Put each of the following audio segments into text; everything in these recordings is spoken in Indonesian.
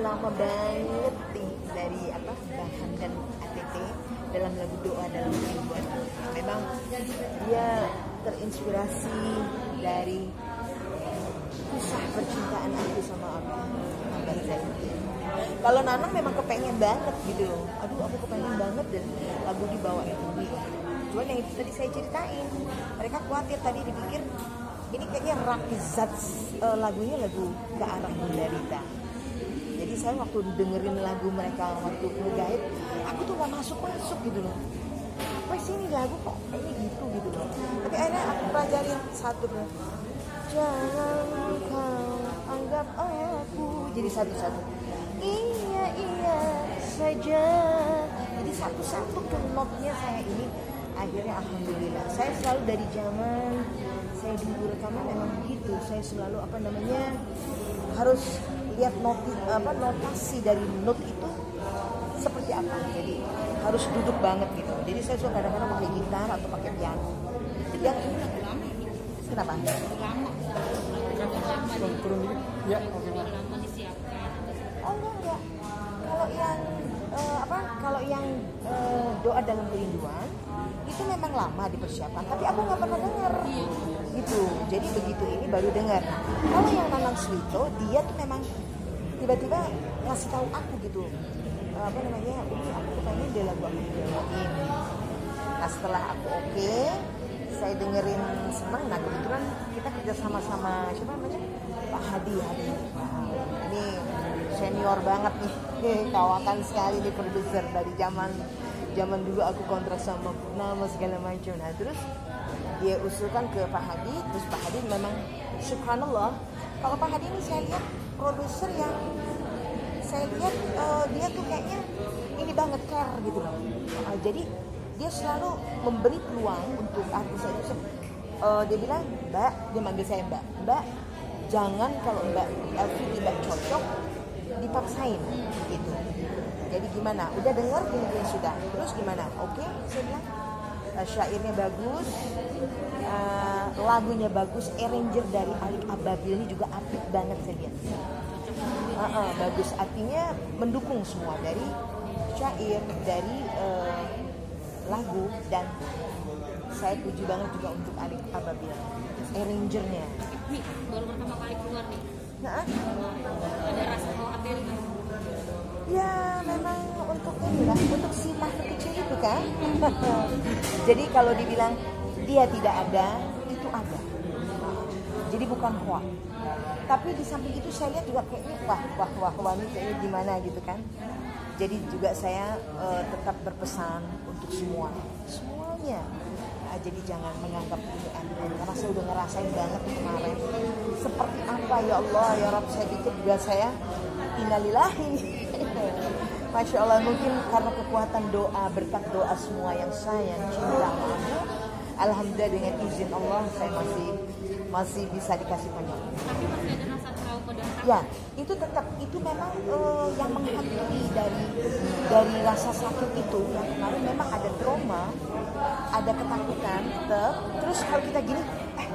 lama banget nih dari apa bahan dan ATT dalam lagu doa dalam kehidupan memang dia terinspirasi dari kisah percintaan aku sama abang abang kalau Nanang memang kepengen banget gitu. Loh aduh aku kepengen banget dan lagu dibawain ini cuman yang itu tadi saya ceritain. Mereka khawatir tadi dipikir ini kayaknya rakizat uh, lagunya lagu ke arah menderita jadi saya waktu dengerin lagu mereka waktu ngegait aku tuh gak masuk masuk gitu loh. Apa sih ini lagu kok kayaknya gitu gitu loh. Tapi akhirnya aku pelajarin satu tuh. Jangan kau anggap aku jadi satu-satu. Iya iya saja. Jadi satu-satu tuh notnya saya ini akhirnya alhamdulillah saya selalu dari zaman saya dulu rekaman memang begitu saya selalu apa namanya harus lihat noti apa notasi dari not itu seperti apa jadi harus duduk banget gitu jadi saya suka kadang-kadang pakai gitar atau pakai piano yang lama ini kenapa lama Turun, dikit. Ya, oke Pak. lama disiapkan Oh enggak enggak. Kalau yang eh, apa? Kalau yang eh, doa dalam kerinduan itu memang lama dipersiapkan, tapi aku nggak pernah dengar. Gitu. Jadi begitu ini baru dengar. Kalau yang Nanang Swito dia tuh memang tiba-tiba ngasih tahu aku gitu. Eh, apa namanya? Ini aku kepengen dia lagu aku dibawain. Nah setelah aku oke, saya dengerin senang. Nah kebetulan kita kerja sama-sama siapa namanya? Pak Hadi Hadi. Ini senior banget nih, kawakan sekali nih produser dari zaman zaman dulu aku kontrak sama Purnama segala macam. Nah terus dia usulkan ke Pak Hadi, terus Pak Hadi memang subhanallah. Kalau Pak Hadi ini saya lihat produser yang saya lihat eh, dia tuh kayaknya ini banget care gitu loh. Eh, jadi dia selalu memberi peluang untuk artis itu. Eh, dia bilang, Mbak, dia manggil saya Mbak, Mbak, jangan kalau Mbak Elvi tidak cocok dipaksain gitu. Jadi gimana? Udah dengar gini gini sudah. Terus gimana? Oke, saya bilang eh, syairnya bagus, eh, lagunya bagus, arranger dari Alik Ababil ini juga apik banget saya lihat. Ah, ah, bagus artinya mendukung semua dari syair dari eh, lagu dan saya puji banget juga untuk Alik Ababil arrangernya nih baru pertama kali keluar nih nah ada rasa khawatir ya memang untuk ini lah untuk si makhluk kecil itu kan. Jadi kalau dibilang dia tidak ada itu ada. Jadi bukan hoax. Tapi di samping itu saya lihat juga kayaknya wah wah wah wah ini kayaknya gimana gitu kan. Jadi juga saya eh, tetap berpesan untuk semua semuanya. Nah, jadi jangan menganggap ini aneh karena saya udah ngerasain banget kemarin. Seperti apa ya Allah ya Rob saya pikir juga saya innalillahi Masya Allah mungkin karena kekuatan doa berkat doa semua yang saya cinta Alhamdulillah dengan izin Allah saya masih masih bisa dikasih panjang tapi masih ada rasa trauma dan ya itu tetap itu memang eh, yang menghantui dari dari rasa sakit itu. Yang kemarin memang ada trauma ada ketakutan tetap. Terus kalau kita gini eh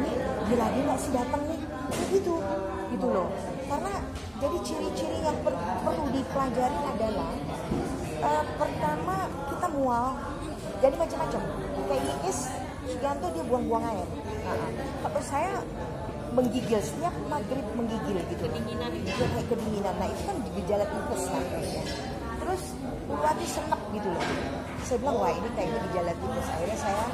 ini gila nggak sih datang nih. Gitu. Gitu loh karena jadi ciri-ciri yang per- perlu dipelajari adalah eh, pertama kita mual jadi macam-macam. Kayak Iis Sugianto dia buang-buang air. Nah, kalau saya menggigil setiap maghrib menggigil gitu Kedinginan. Kayak kedinginan. Nah itu kan gejala tipes kan. Terus Bupati senek gitu loh. Saya bilang wah ini kayaknya gejala tipes akhirnya saya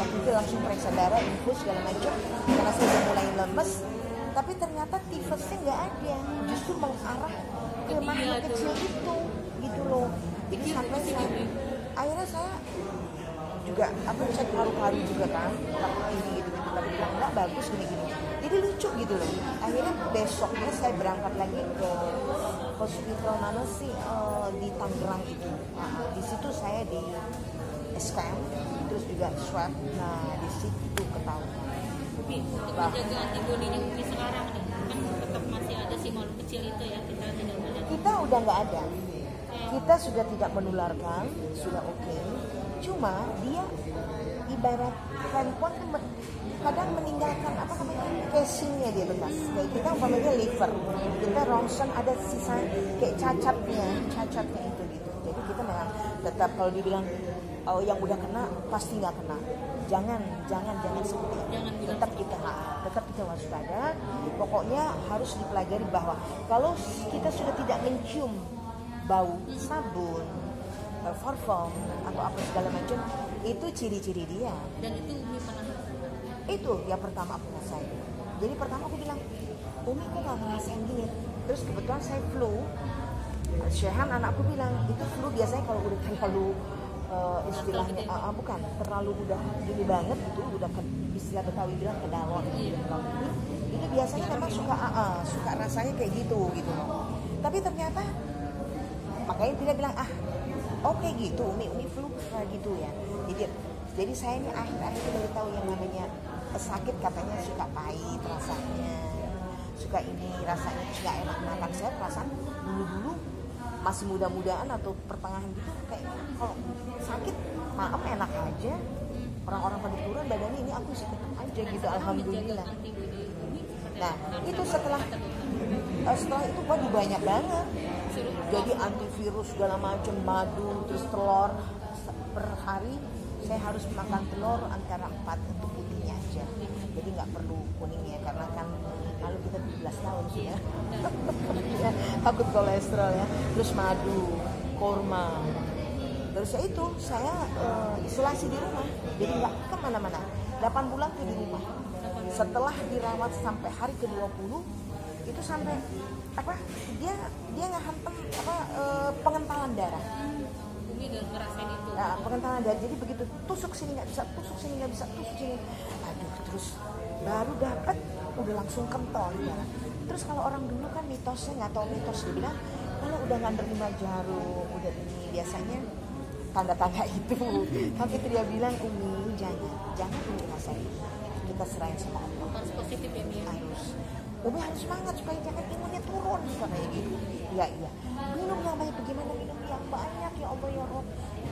waktu itu langsung periksa darah infus segala macam. Karena saya udah mulai lemes tapi ternyata tifusnya nggak ada. Justru mengarah ke Ke makhluk dia tuh. kecil itu gitu loh. Jadi sampai saya akhirnya saya juga apa cek paru-paru juga kan takut tinggi gitu gitu tapi bilang nggak bagus gini gini. Jadi lucu gitu loh. Akhirnya besoknya saya berangkat lagi ke hospital mana sih? Eh, di Tangerang itu. Nah, di situ saya di scan terus juga swab. Nah di situ ketahuan Bi, untuk menjaga antibodinya Bi sekarang nih. Kan tetap masih ada si makhluk kecil itu ya kita tidak ada. Kita udah nggak ada. Kita sudah tidak menularkan sudah oke. Cuma dia ibarat handphone kadang meninggalkan apa namanya casingnya dia bekas kayak kita umpamanya liver. Kita ronsen ada sisa kayak cacatnya cacatnya itu gitu jadi kita memang tetap kalau dibilang oh yang udah kena pasti nggak kena. Jangan jangan jangan seperti itu. Jangan tetap kita tetap kita waspada. Pokoknya harus dipelajari bahwa kalau kita sudah tidak mencium bau sabun eh, parfum atau apa segala macam itu ciri-ciri dia. Dan itu Umi pernah itu yang pertama aku rasain. Jadi pertama aku bilang Umi kok gak ngerasain gini terus kebetulan saya flu Syehan anakku bilang itu flu biasanya kalau udah terlalu eh, istilahnya ah, ah, bukan terlalu udah gini banget itu udah ke, istilah Betawi bilang kedalon Iya. terlalu ini itu biasanya memang suka ah, ah, suka rasanya kayak gitu gitu tapi ternyata makanya tidak bilang ah oke gitu umi umi flu nah, gitu ya? Jadi jadi saya ini akhir-akhir ini baru tahu yang namanya eh, sakit katanya suka pahit rasanya suka ini rasanya nggak enak makan saya perasaan dulu-dulu masih muda-mudaan atau pertengahan gitu kayak kalau sakit maaf enak aja. Orang-orang pada turun badannya ini aku sih tetap aja gitu alhamdulillah. nah itu setelah eh, setelah itu waduh banyak banget. Jadi antivirus segala macam madu terus telur per hari saya harus makan telur antara 4 untuk putihnya aja. Jadi nggak perlu kuningnya karena kan lalu kita 17 tahun sudah. Ya, takut kolesterol ya. Terus madu kurma. Terus ya itu saya eh, isolasi di rumah. Jadi nggak ke mana-mana. 8 bulan tuh di rumah. Setelah dirawat sampai hari ke-20 itu sampai apa dia dia nggak hantem apa eh, pengentalan darah. Umi udah ngerasain itu. Nah, pengentalan darah. Jadi begitu tusuk sini nggak bisa tusuk sini nggak bisa tusuk sini. Aduh terus baru dapat udah langsung kental darah terus kalau orang dulu kan mitosnya nggak tahu mitos dia bilang kalau udah nggak nerima jarum udah ini biasanya tanda-tanda itu. Tapi dia bilang umi jangan jangan umi rasain kita serahin sama Allah. Harus positif ya Umi ya? harus. Umi harus semangat supaya jangan imunnya turun katanya gitu iya iya. Minum yang banyak bagaimana minum yang banyak ya Allah ya Rob.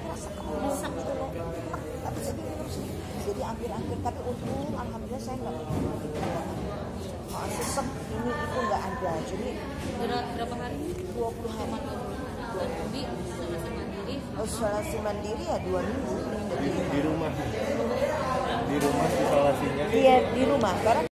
Rasa kerusak gitu loh. nggak bisa diminum sih jadi hampir-hampir tapi untung alhamdulillah saya nggak punya oh, sesek ini itu nggak ada. Jadi berapa hari? 20 hari. Umi isolasi mandiri. Isolasi mandiri ya dua minggu jadi di rumah. Di rumah isolasinya. Iya di rumah. Karena